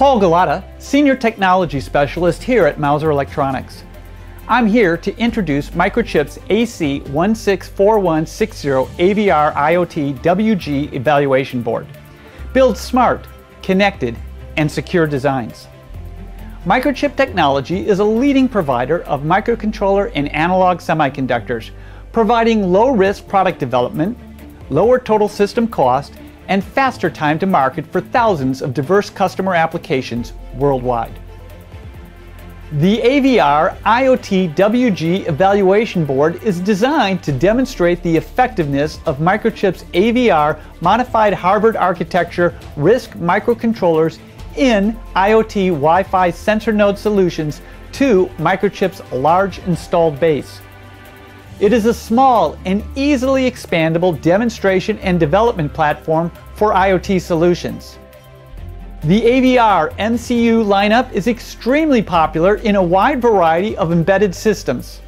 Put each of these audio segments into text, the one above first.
Paul Golata, Senior Technology Specialist here at Mouser Electronics. I'm here to introduce Microchip's AC164160 AVR IoT WG Evaluation Board. Build smart, connected, and secure designs. Microchip Technology is a leading provider of microcontroller and analog semiconductors, providing low-risk product development, lower total system cost, and faster time to market for thousands of diverse customer applications worldwide. The AVR IoT WG Evaluation Board is designed to demonstrate the effectiveness of Microchip's AVR Modified Harvard Architecture RISC microcontrollers in IoT Wi-Fi sensor node solutions to Microchip's large installed base. It is a small and easily expandable demonstration and development platform for IoT solutions. The AVR MCU lineup is extremely popular in a wide variety of embedded systems.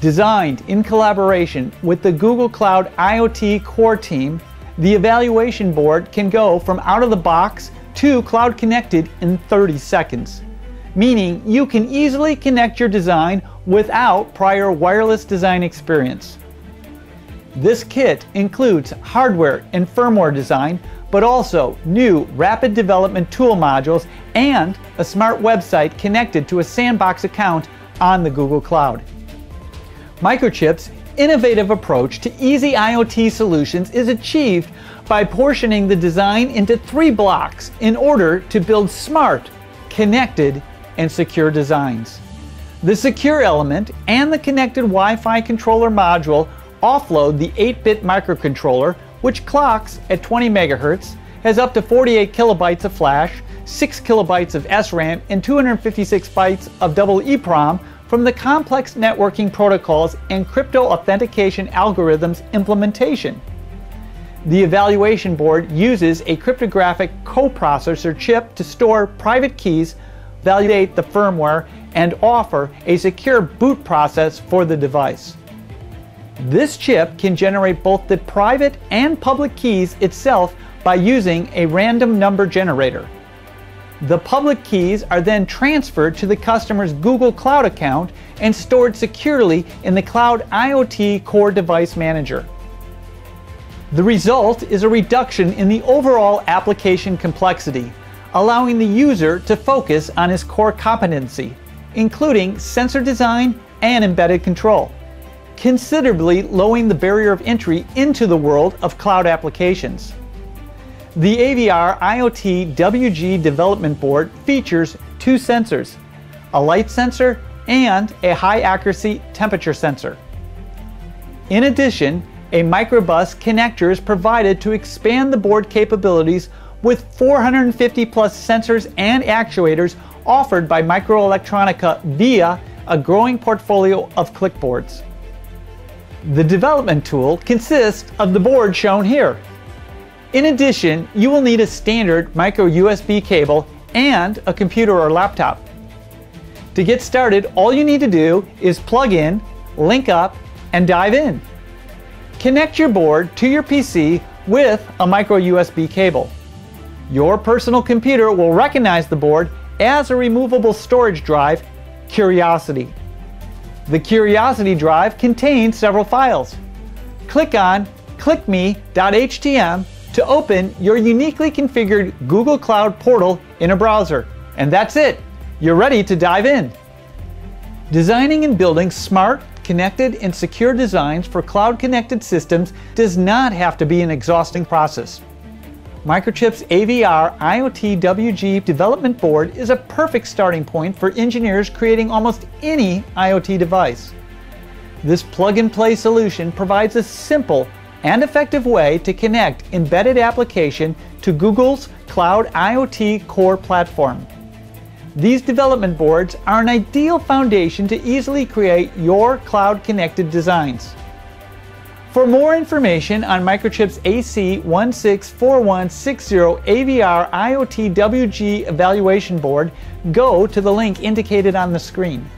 Designed in collaboration with the Google Cloud IoT core team, the evaluation board can go from out of the box to cloud connected in 30 seconds meaning you can easily connect your design without prior wireless design experience. This kit includes hardware and firmware design, but also new rapid development tool modules and a smart website connected to a sandbox account on the Google Cloud. Microchip's innovative approach to easy IoT solutions is achieved by portioning the design into three blocks in order to build smart, connected, and secure designs. The secure element and the connected Wi-Fi controller module offload the 8-bit microcontroller, which clocks at 20 MHz, has up to 48 kilobytes of flash, 6 kilobytes of SRAM, and 256 bytes of double EEPROM from the complex networking protocols and crypto authentication algorithms implementation. The evaluation board uses a cryptographic coprocessor chip to store private keys validate the firmware, and offer a secure boot process for the device. This chip can generate both the private and public keys itself by using a random number generator. The public keys are then transferred to the customer's Google Cloud account and stored securely in the Cloud IoT Core Device Manager. The result is a reduction in the overall application complexity allowing the user to focus on his core competency, including sensor design and embedded control, considerably lowering the barrier of entry into the world of cloud applications. The AVR IoT WG development board features two sensors, a light sensor and a high accuracy temperature sensor. In addition, a mikroBUS connector is provided to expand the board capabilities with 450 plus sensors and actuators offered by MikroElektronika via a growing portfolio of clickboards. The development tool consists of the board shown here. In addition, you will need a standard micro USB cable and a computer or laptop. To get started, all you need to do is plug in, link up, and dive in. Connect your board to your PC with a micro USB cable. Your personal computer will recognize the board as a removable storage drive, Curiosity. The Curiosity drive contains several files. Click on clickme.htm to open your uniquely configured Google Cloud portal in a browser. And that's it. You're ready to dive in. Designing and building smart, connected, and secure designs for cloud-connected systems does not have to be an exhausting process. Microchip's AVR IoT WG development board is a perfect starting point for engineers creating almost any IoT device. This plug-and-play solution provides a simple and effective way to connect embedded application to Google's Cloud IoT Core platform. These development boards are an ideal foundation to easily create your cloud-connected designs. For more information on Microchip's AC164160 AVR IoT WG evaluation board, go to the link indicated on the screen.